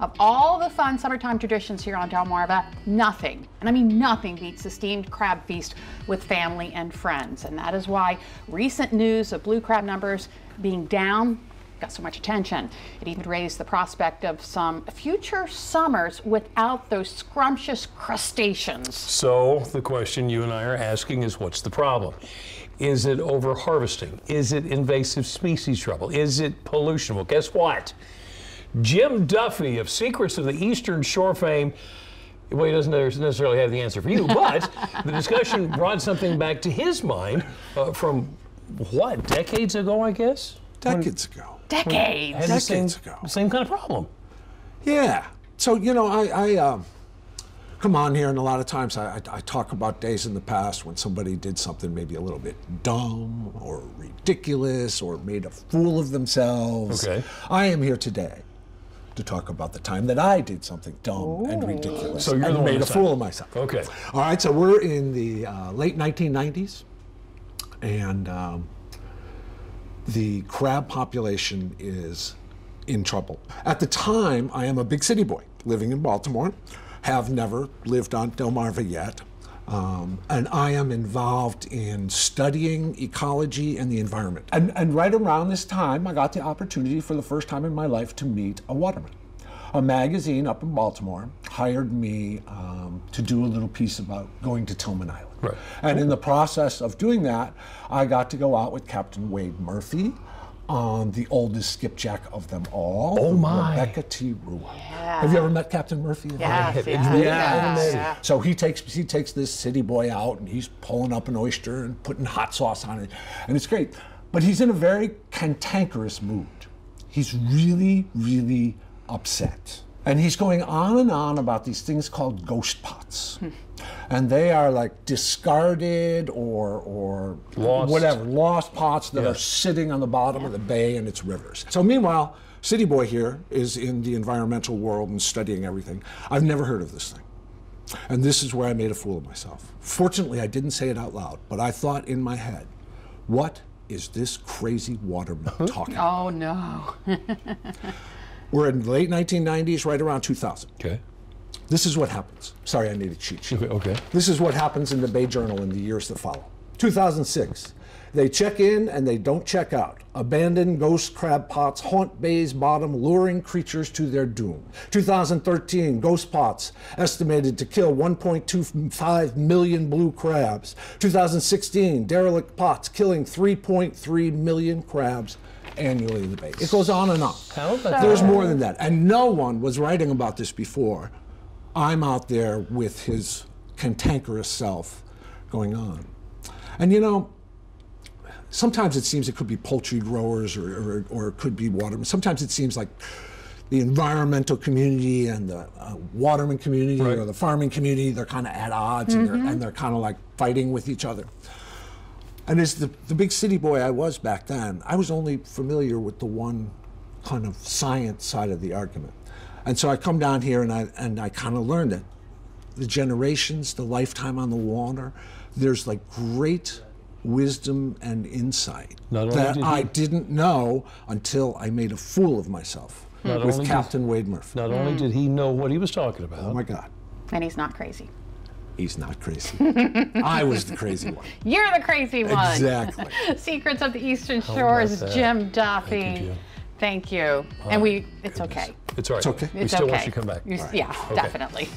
Of all the fun summertime traditions here on Delmarva, nothing, and I mean nothing, beats the steamed crab feast with family and friends. And that is why recent news of blue crab numbers being down got so much attention. It even raised the prospect of some future summers without those scrumptious crustaceans. So the question you and I are asking is what's the problem? Is it overharvesting? Is it invasive species trouble? Is it pollution? Well, guess what? Jim Duffy of Secrets of the Eastern Shore fame well, he doesn't necessarily have the answer for you, but the discussion brought something back to his mind uh, from what, decades ago, I guess? Decades when, ago. Decades. Had decades same, ago. Same kind of problem. Yeah. So, you know, I, I um, come on here, and a lot of times I, I, I, talk about days in the past when somebody did something maybe a little bit dumb or ridiculous or made a fool of themselves. Okay. I am here today to talk about the time that I did something dumb Ooh. and ridiculous so and made a fool of myself. Okay. All right, so we're in the uh, late 1990s, and um, the crab population is in trouble. At the time, I am a big city boy living in Baltimore have never lived on Delmarva yet. Um, and I am involved in studying ecology and the environment. And, and right around this time, I got the opportunity for the first time in my life to meet a waterman. A magazine up in Baltimore hired me um, to do a little piece about going to Tilghman Island. Right. And in the process of doing that, I got to go out with Captain Wade Murphy, on the oldest skipjack of them all. Oh my! Rebecca T. Ruark. Yeah. Have you ever met Captain Murphy? Yeah, yeah, yeah. yeah, yeah. So he takes he takes this city boy out and he's pulling up an oyster and putting hot sauce on it, and it's great. But he's in a very cantankerous mood. He's really, really upset. And he's going on and on about these things called ghost pots. Hmm. And they are like discarded or, or lost. whatever, lost pots that are sitting on the bottom of the bay and its rivers. So meanwhile, City Boy here is in the environmental world and studying everything. I've never heard of this thing. And this is where I made a fool of myself. Fortunately, I didn't say it out loud, but I thought in my head, what is this crazy waterman uh-huh. talking oh, about? Oh, no. We're in the late 1990s, right around 2000. Okay. This is what happens. Sorry, I need a cheat sheet. Okay. This is what happens in the Bay Journal in the years that follow. 2006. They check in and they don't check out. Abandoned ghost crab pots haunt Bay's bottom, luring creatures to their doom. 2013, ghost pots estimated to kill 1.25 million blue crabs. 2016, derelict pots killing 3.3 million crabs annually in the bay. It goes on and on. There's more than that. And no one was writing about this before. I'm out there with his cantankerous self going on. And you know, sometimes it seems it could be poultry growers or, or, or it could be watermen. Sometimes it seems like the environmental community and the uh, waterman community right. or the farming community, they're kind of at odds mm -hmm. and they're, and they're kind of like fighting with each other. And as the, the big city boy I was back then, I was only familiar with the one kind of science side of the argument. And so I come down here and I, and I kind of learned it. The generations, the lifetime on the water, there's like great wisdom and insight Not that did I didn't know until I made a fool of myself hmm. Not with Captain did, Wade Murphy. Not only did he know what he was talking about. Oh my God. And he's not crazy. He's not crazy. I was the crazy one. You're the crazy one. Exactly. Secrets of the Eastern Shores, Jim Duffy. Thank you. Thank and we, it's goodness. okay. It's all right. It's okay. We It's still okay. want you to come back. You- right. Yeah, Okay. definitely.